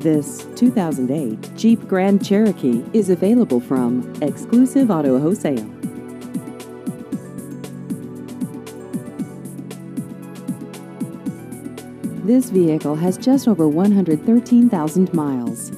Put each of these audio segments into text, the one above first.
This 2008 Jeep Grand Cherokee is available from Exclusive Auto Wholesale. This vehicle has just over 113,000 miles.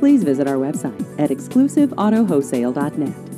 Please visit our website at exclusiveautowholesale.net.